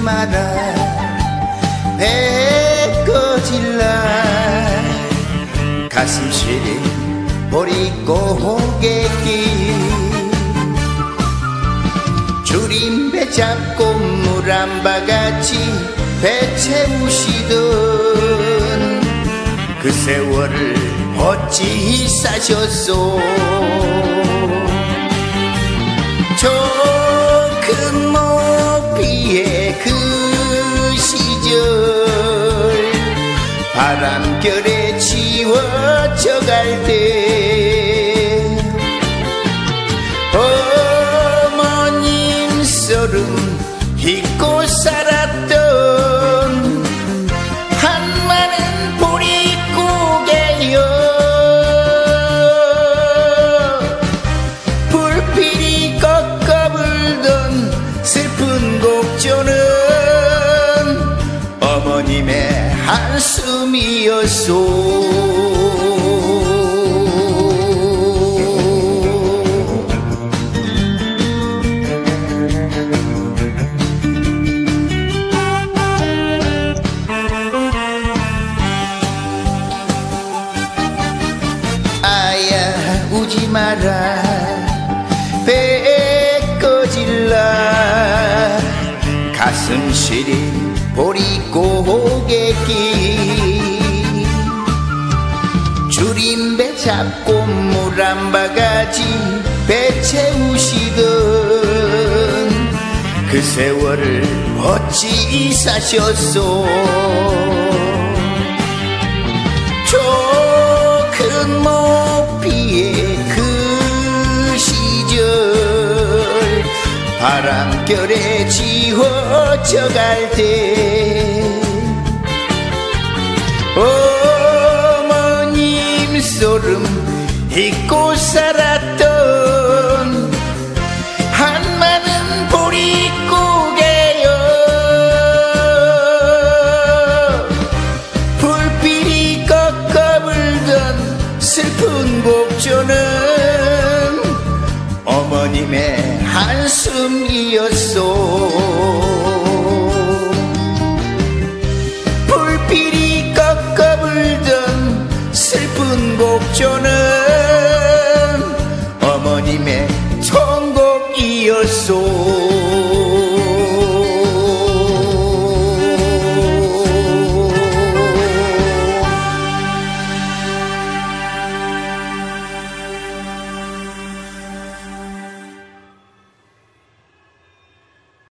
마라. 배 꺼질라. 가슴 시린 보리고개길 줄임배 잡고 물 한 바가지 배 채우시던 그 세월을 어찌 사셨소? 저큰 높이의 그 시절. 바람결에 지워져 갈때 한숨이었소. 아야 우지 마라. 배 꺼질라. 가슴 시린 보릿고개길 줄임배 잡고 물 한 바가지 배 채우시던 그 세월을 어찌 사셨소 바람결에 지워져 갈 때. 어머님 소름 잊고 살았던 한마는 보릿고개여. 불빛이 꺾어 불던 슬픈 곡조는 어머님의 웃음이었소. 불빛이 깎아 불던 슬픈 곡조는 어머님의 천곡이었소.